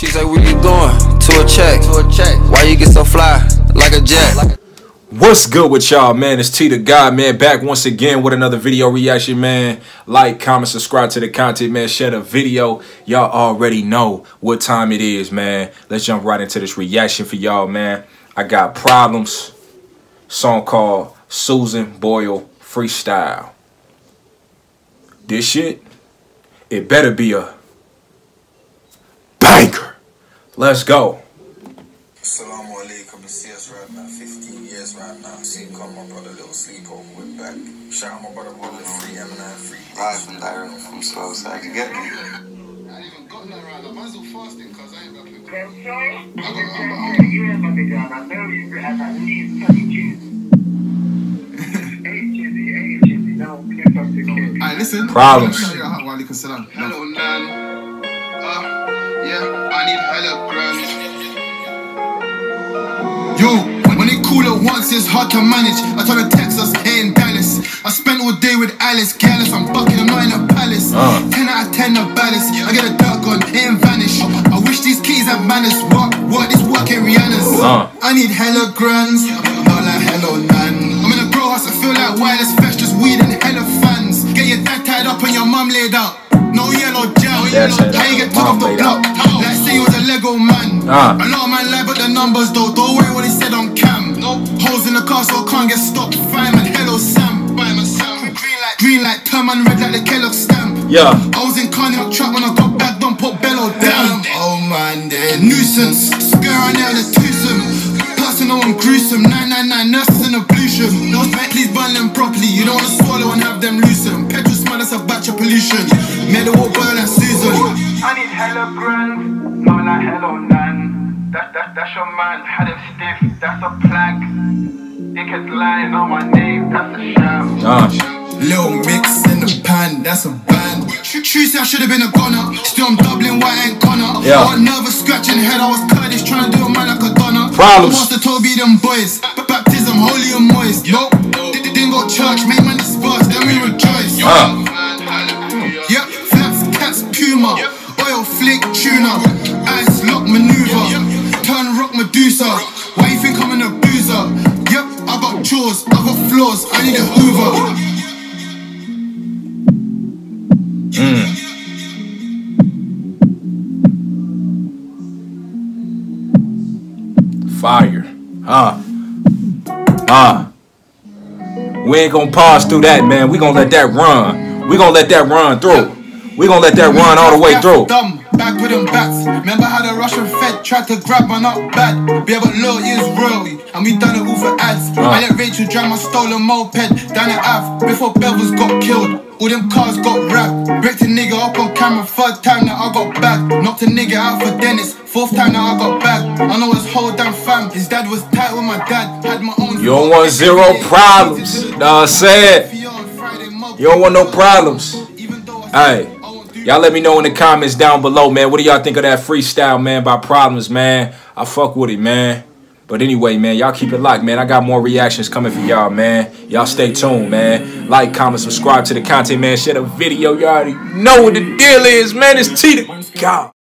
She say, where you going? To a check. To a check. Why you get so fly? Like a jet. What's good with y'all, man? It's T the God, man. Back once again with another video reaction, man. Like, comment, subscribe to the content, man. Share the video. Y'all already know what time it is, man. Let's jump right into this reaction for y'all, man. I got Problemz. Song called Susan Boil Freestyle. This shit, it better be a Let's go. Assalamu alaikum, it's CS right now, 15 years right now. Seen come my brother, little sleepover, we're back. Shout out my brother, Wallet, free M9, free. Live and direct from Slow Side. You get me? I ain't even got that right now. Man's all fasting because I ain't rapping. I'm sorry. I got, you have my video, and I know you have at least 20 tunes. Eight Chizzy, eight Chizzy, now clip up the kid. Alright, listen. Problemz. Yeah, wa alaikum salam. Hello, Nan. Uh, yeah, I need hella grand. Yo, when it once, it's hard to manage. I told her Texas, in Dallas. I spent all day with Alice, careless. I'm bucking, I'm not in a palace. Uh. 10 out of 10 of balance. I get a dark on, it ain't vanish. I wish these keys had manners. What, what, this work ain't Rihanna's. Uh. I need hella grands, not like hello nan. I'm in a grow house, I feel like wireless fetch, just weed and hella fans. Get your dad tied up and your mum laid out. No yellow gel, how up, you get took off the block? Ah. A lot of man lie, but the numbers though. Don't worry what he said on cam. Holes in the car, so I can't get stopped. Fireman, hello Sam. Fireman Sam. Green light, green light, turn man red like the Kellogg stamp. Yeah. I was in Carnival trap when I got back, don't put bellow down. Oh man, they're nuisance. Scare on there, the twosome. Personal and gruesome. 999 nurses in ablution. No, please burn them properly. You don't wanna swallow and have them loosen. Petrol smell, that's a batch of pollution. Metal boil and Susan. I need hella grand, not like hello nan. That, that, that's your man, had him stiff, that's a plank. Dickhead's lying on my name, that's a sham. Uh. Little mix in the pan, that's a band. True say I should have been a gunner. Still I'm doubling why I ain't gonna. Yeah. I nervous scratching head, I was Kurdish trying to do a man like a gunner. Problemz. Master Toby them boys. B- baptism, holy and moist. Nope. I I need a hoover. Hmm. Fire. Huh. Huh. We ain't gonna pause through that, man. We gonna let that run. We gonna let that run through. We gonna let that run all the way through. Back with them bats. Remember how the Russian Fed tried to grab man up bad? Yeah, but loyalty is real, and we done it all for ads. Uh. I let Rachel drive my stolen moped down the Ave before Bevels got killed. All them cars got wrapped. Bricked a nigga up on camera, third time that I got back. Knocked a nigga out for Dennis, fourth time that I got back. I know his whole damn fam. His dad was tight with my dad, had my own. You don't want zero problems. Nah, what I'm? You don't want no problems. Hey, y'all let me know in the comments down below, man. What do y'all think of that freestyle, man, by Problemz, man? I fuck with it, man. But anyway, man, y'all keep it locked, man. I got more reactions coming for y'all, man. Y'all stay tuned, man. Like, comment, subscribe to the content, man. Share the video. You already know what the deal is, man. It's T the God.